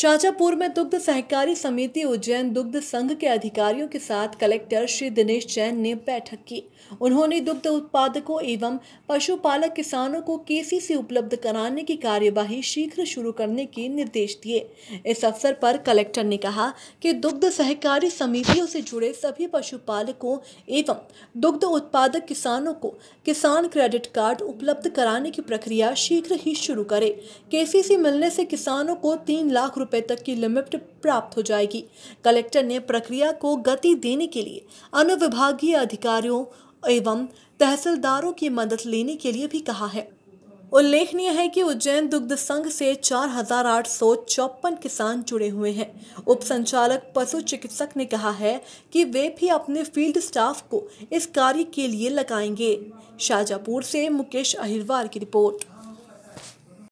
शाजापुर में दुग्ध सहकारी समिति उज्जैन दुग्ध संघ के अधिकारियों के साथ कलेक्टर श्री दिनेश जैन ने बैठक की। उन्होंने दुग्ध उत्पादकों एवं पशुपालक किसानों को केसीसी उपलब्ध कराने की कार्यवाही शीघ्र शुरू करने के निर्देश दिए। इस अवसर पर कलेक्टर ने कहा कि दुग्ध सहकारी समितियों से जुड़े सभी पशुपालकों एवं दुग्ध उत्पादक किसानों को किसान क्रेडिट कार्ड उपलब्ध कराने की प्रक्रिया शीघ्र ही शुरू करे। केसीसी मिलने से किसानों को तीन लाख रुपए तक की लिमिट प्राप्त हो जाएगी। कलेक्टर ने प्रक्रिया को गति देने के लिए अनुविभागीय अधिकारियों एवं तहसीलदारों की मदद लेने के लिए भी कहा है। उल्लेखनीय है कि उज्जैन दुग्ध संघ से चार हज़ार आठ सौ चौपन किसान जुड़े हुए हैं। उप संचालक पशु चिकित्सक ने कहा है कि वे भी अपने फ़ील्ड स्टाफ को इस कार्य के लिए लगाएँगे। शाजापुर से मुकेश अहिरवार की रिपोर्ट।